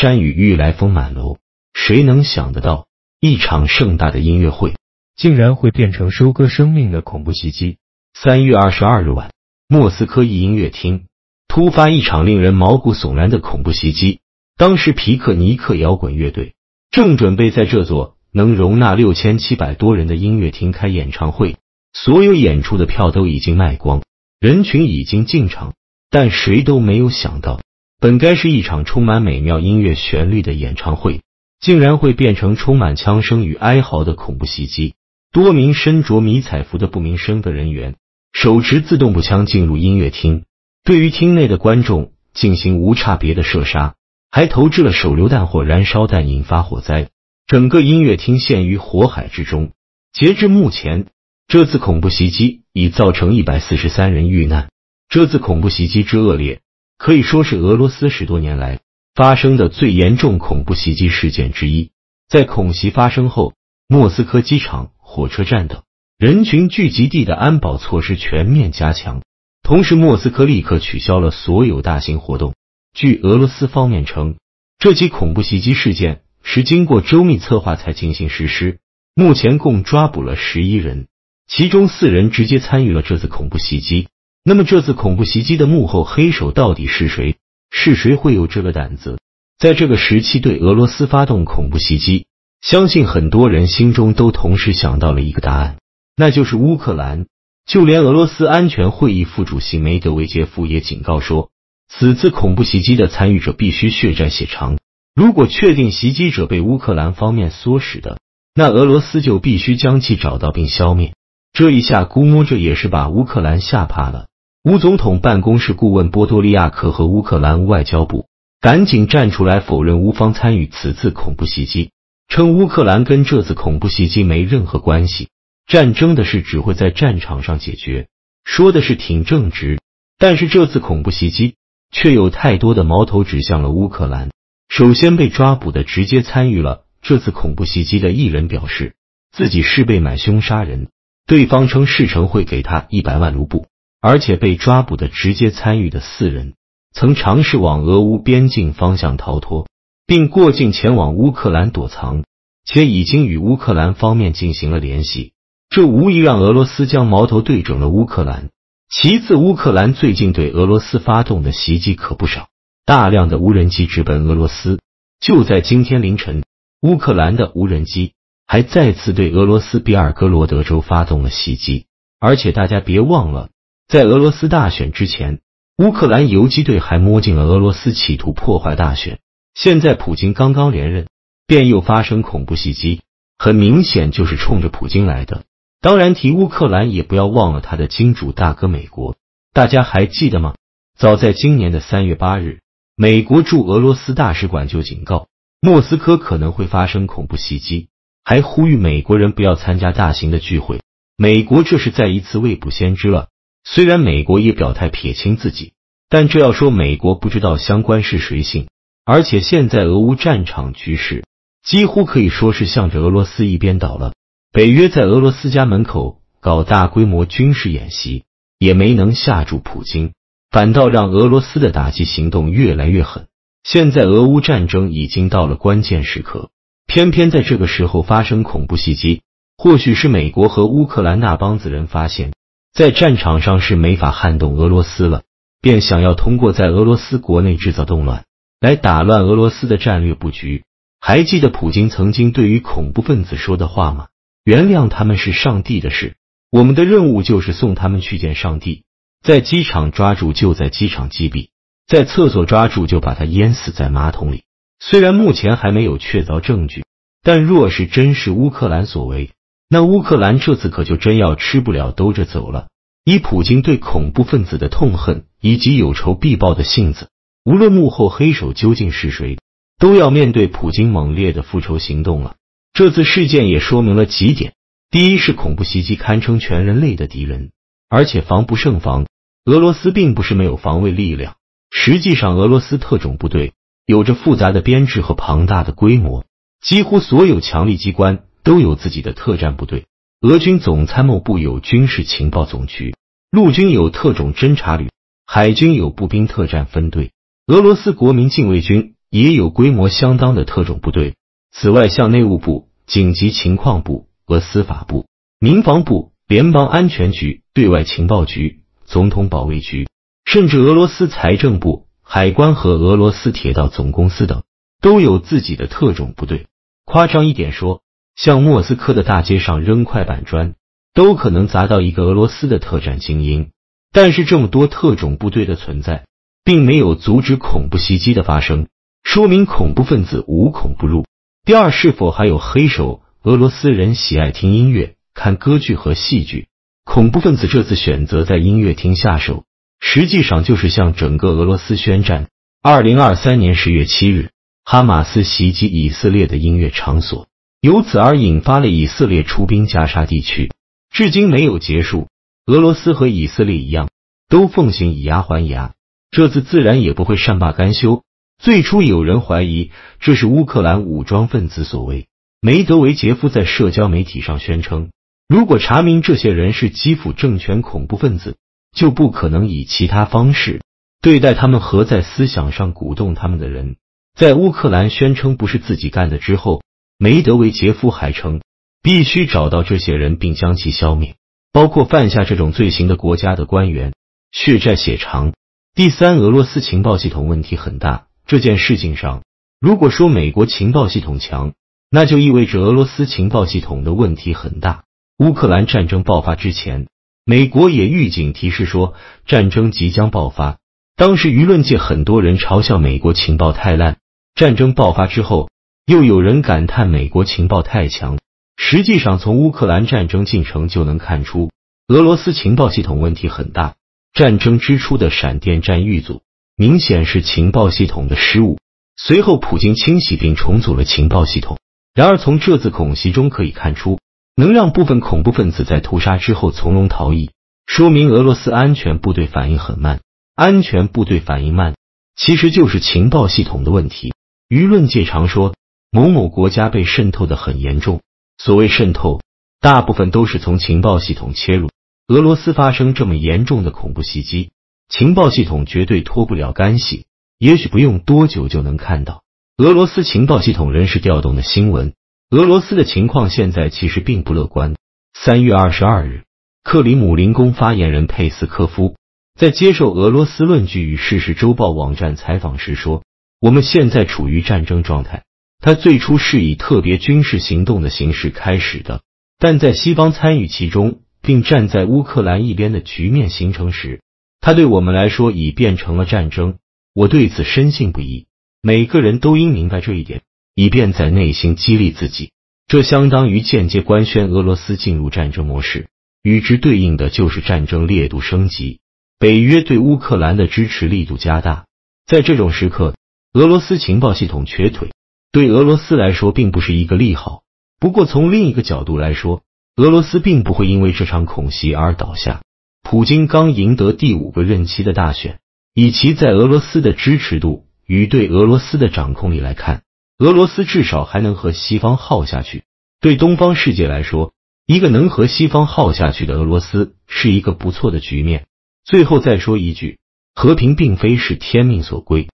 山雨欲来风满楼，谁能想得到，一场盛大的音乐会竟然会变成收割生命的恐怖袭击？三月二十二日晚，莫斯科一音乐厅突发一场令人毛骨悚然的恐怖袭击。当时，皮克尼克摇滚乐队正准备在这座能容纳六千七百多人的音乐厅开演唱会，所有演出的票都已经卖光，人群已经进场，但谁都没有想到。本该是一场充满美妙音乐旋律的演唱会，竟然会变成充满枪声与哀嚎的恐怖袭击。多名身着迷彩服的不明身份人员手持自动步枪进入音乐厅，对于厅内的观众进行无差别的射杀，还投掷了手榴弹或燃烧弹，引发火灾。整个音乐厅陷于火海之中。截至目前，这次恐怖袭击已造成一百四十三人遇难。这次恐怖袭击之恶劣。可以说是俄罗斯十多年来发生的最严重恐怖袭击事件之一。在恐袭发生后，莫斯科机场、火车站等人群聚集地的安保措施全面加强，同时莫斯科立刻取消了所有大型活动。据俄罗斯方面称，这起恐怖袭击事件是经过周密策划才进行实施。目前共抓捕了十一人，其中四人直接参与了这次恐怖袭击。那么这次恐怖袭击的幕后黑手到底是谁？是谁会有这个胆子在这个时期对俄罗斯发动恐怖袭击？相信很多人心中都同时想到了一个答案，那就是乌克兰。就连俄罗斯安全会议副主席梅德韦杰夫也警告说，此次恐怖袭击的参与者必须血债血偿。如果确定袭击者被乌克兰方面唆使的，那俄罗斯就必须将其找到并消灭。这一下，估摸着也是把乌克兰吓怕了。乌总统办公室顾问波多利亚克和乌克兰外交部赶紧站出来否认乌方参与此次恐怖袭击，称乌克兰跟这次恐怖袭击没任何关系，战争的事只会在战场上解决，说的是挺正直。但是这次恐怖袭击却有太多的矛头指向了乌克兰。首先被抓捕的直接参与了这次恐怖袭击的一人表示自己是被买凶杀人，对方称事成会给他一百万卢布。而且被抓捕的直接参与的四人，曾尝试往俄乌边境方向逃脱，并过境前往乌克兰躲藏，且已经与乌克兰方面进行了联系。这无疑让俄罗斯将矛头对准了乌克兰。其次，乌克兰最近对俄罗斯发动的袭击可不少，大量的无人机直奔俄罗斯。就在今天凌晨，乌克兰的无人机还再次对俄罗斯比尔格罗德州发动了袭击。而且大家别忘了。在俄罗斯大选之前，乌克兰游击队还摸进了俄罗斯，企图破坏大选。现在普京刚刚连任，便又发生恐怖袭击，很明显就是冲着普京来的。当然，提乌克兰也不要忘了他的金主大哥美国，大家还记得吗？早在今年的三月八日，美国驻俄罗斯大使馆就警告莫斯科可能会发生恐怖袭击，还呼吁美国人不要参加大型的聚会。美国这是再一次未卜先知了。虽然美国也表态撇清自己，但这要说美国不知道相关是谁信。而且现在俄乌战场局势几乎可以说是向着俄罗斯一边倒了。北约在俄罗斯家门口搞大规模军事演习，也没能吓住普京，反倒让俄罗斯的打击行动越来越狠。现在俄乌战争已经到了关键时刻，偏偏在这个时候发生恐怖袭击，或许是美国和乌克兰那帮子人发现。在战场上是没法撼动俄罗斯了，便想要通过在俄罗斯国内制造动乱，来打乱俄罗斯的战略布局。还记得普京曾经对于恐怖分子说的话吗？原谅他们是上帝的事，我们的任务就是送他们去见上帝。在机场抓住就在机场击毙，在厕所抓住就把他淹死在马桶里。虽然目前还没有确凿证据，但若是真是乌克兰所为。那乌克兰这次可就真要吃不了兜着走了。以普京对恐怖分子的痛恨以及有仇必报的性子，无论幕后黑手究竟是谁，都要面对普京猛烈的复仇行动了。这次事件也说明了几点：第一是恐怖袭击堪称全人类的敌人，而且防不胜防。俄罗斯并不是没有防卫力量，实际上俄罗斯特种部队有着复杂的编制和庞大的规模，几乎所有强力机关。都有自己的特战部队，俄军总参谋部有军事情报总局，陆军有特种侦察旅，海军有步兵特战分队，俄罗斯国民禁卫军也有规模相当的特种部队。此外，像内务部、紧急情况部和司法部、民防部、联邦安全局、对外情报局、总统保卫局，甚至俄罗斯财政部、海关和俄罗斯铁道总公司等，都有自己的特种部队。夸张一点说，像莫斯科的大街上扔块板砖，都可能砸到一个俄罗斯的特战精英。但是这么多特种部队的存在，并没有阻止恐怖袭击的发生，说明恐怖分子无孔不入。第二，是否还有黑手？俄罗斯人喜爱听音乐、看歌剧和戏剧，恐怖分子这次选择在音乐厅下手，实际上就是向整个俄罗斯宣战。二零二三年十月七日，哈马斯袭击以色列的音乐场所，由此而引发了以色列出兵加沙地区，至今没有结束。俄罗斯和以色列一样，都奉行以牙还牙，这次自然也不会善罢甘休。最初有人怀疑这是乌克兰武装分子所为。梅德韦杰夫在社交媒体上宣称，如果查明这些人是基辅政权恐怖分子，就不可能以其他方式对待他们和在思想上鼓动他们的人。在乌克兰宣称不是自己干的之后，梅德韦杰夫还称必须找到这些人并将其消灭。包括犯下这种罪行的国家的官员，血债血偿。第三，俄罗斯情报系统问题很大。这件事情上，如果说美国情报系统强，那就意味着俄罗斯情报系统的问题很大。乌克兰战争爆发之前，美国也预警提示说战争即将爆发。当时舆论界很多人嘲笑美国情报太烂。战争爆发之后，又有人感叹美国情报太强。实际上，从乌克兰战争进程就能看出，俄罗斯情报系统问题很大。战争之初的闪电战遇阻明显是情报系统的失误。随后，普京清洗并重组了情报系统。然而，从这次恐袭中可以看出，能让部分恐怖分子在屠杀之后从容逃逸，说明俄罗斯安全部队反应很慢。安全部队反应慢，其实就是情报系统的问题。舆论界常说，某某国家被渗透的很严重。所谓渗透，大部分都是从情报系统切入。俄罗斯发生这么严重的恐怖袭击，情报系统绝对脱不了干系。也许不用多久就能看到俄罗斯情报系统人事调动的新闻。俄罗斯的情况现在其实并不乐观。三月二十二日，克里姆林宫发言人佩斯科夫在接受俄罗斯论据与事实周报网站采访时说：“我们现在处于战争状态。”他最初是以特别军事行动的形式开始的，但在西方参与其中并站在乌克兰一边的局面形成时，他对我们来说已变成了战争。我对此深信不疑。每个人都应明白这一点，以便在内心激励自己。这相当于间接官宣俄罗斯进入战争模式，与之对应的就是战争烈度升级。北约对乌克兰的支持力度加大。在这种时刻，俄罗斯情报系统瘸腿。对俄罗斯来说并不是一个利好。不过从另一个角度来说，俄罗斯并不会因为这场恐袭而倒下。普京刚赢得第五个任期的大选，以其在俄罗斯的支持度与对俄罗斯的掌控力来看，俄罗斯至少还能和西方耗下去。对东方世界来说，一个能和西方耗下去的俄罗斯是一个不错的局面。最后再说一句，和平并非是天命所归。